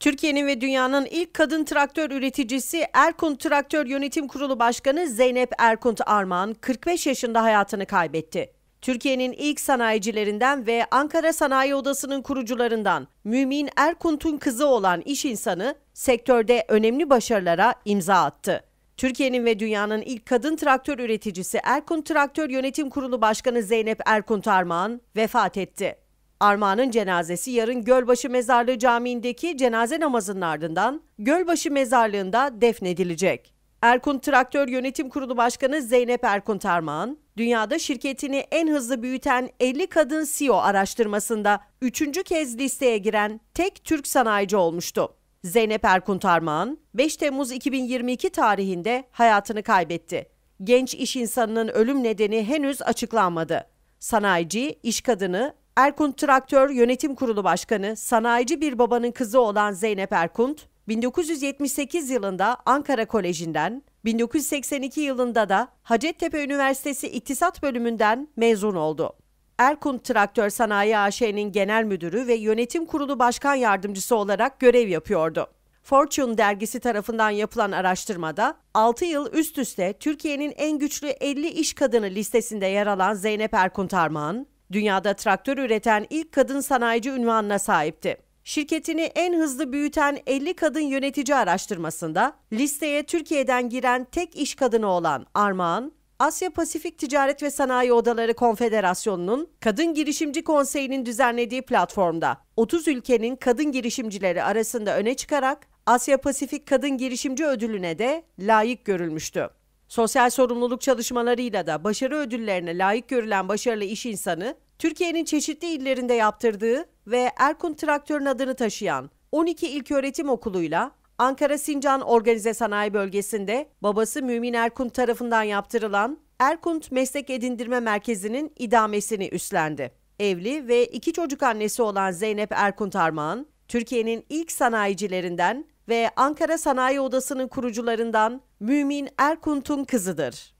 Türkiye'nin ve dünyanın ilk kadın traktör üreticisi Erkunt Traktör Yönetim Kurulu Başkanı Zeynep Erkunt Armağan 45 yaşında hayatını kaybetti. Türkiye'nin ilk sanayicilerinden ve Ankara Sanayi Odası'nın kurucularından Mümin Erkunt'un kızı olan iş insanı sektörde önemli başarılara imza attı. Türkiye'nin ve dünyanın ilk kadın traktör üreticisi Erkunt Traktör Yönetim Kurulu Başkanı Zeynep Erkunt Armağan vefat etti. Armağan'ın cenazesi yarın Gölbaşı Mezarlığı Camii'ndeki cenaze namazının ardından Gölbaşı Mezarlığı'nda defnedilecek. Erkunt Traktör Yönetim Kurulu Başkanı Zeynep Erkunt Armağan, dünyada şirketini en hızlı büyüten 50 kadın CEO araştırmasında üçüncü kez listeye giren tek Türk sanayici olmuştu. Zeynep Erkunt Armağan, 5 Temmuz 2022 tarihinde hayatını kaybetti. Genç iş insanının ölüm nedeni henüz açıklanmadı. Sanayici, iş kadını, Erkunt Traktör Yönetim Kurulu Başkanı, sanayici bir babanın kızı olan Zeynep Erkunt, 1978 yılında Ankara Koleji'nden, 1982 yılında da Hacettepe Üniversitesi İktisat Bölümünden mezun oldu. Erkunt Traktör Sanayi AŞ'nin genel müdürü ve yönetim kurulu başkan yardımcısı olarak görev yapıyordu. Fortune dergisi tarafından yapılan araştırmada 6 yıl üst üste Türkiye'nin en güçlü 50 iş kadını listesinde yer alan Zeynep Erkunt Armağan, dünyada traktör üreten ilk kadın sanayici ünvanına sahipti. Şirketini en hızlı büyüten 50 kadın yönetici araştırmasında listeye Türkiye'den giren tek iş kadını olan Armağan, Asya Pasifik Ticaret ve Sanayi Odaları Konfederasyonu'nun Kadın Girişimci Konseyi'nin düzenlediği platformda 30 ülkenin kadın girişimcileri arasında öne çıkarak Asya Pasifik Kadın Girişimci Ödülü'ne de layık görülmüştü. Sosyal sorumluluk çalışmalarıyla da başarı ödüllerine layık görülen başarılı iş insanı, Türkiye'nin çeşitli illerinde yaptırdığı ve Erkun Traktör'ün adını taşıyan 12 İlköğretim Okulu'yla Ankara Sincan Organize Sanayi Bölgesi'nde babası Mümin Erkunt tarafından yaptırılan Erkunt Meslek Edindirme Merkezi'nin idamesini üstlendi. Evli ve iki çocuk annesi olan Zeynep Erkunt Armağan, Türkiye'nin ilk sanayicilerinden ve Ankara Sanayi Odası'nın kurucularından Mümin Erkunt'un kızıdır.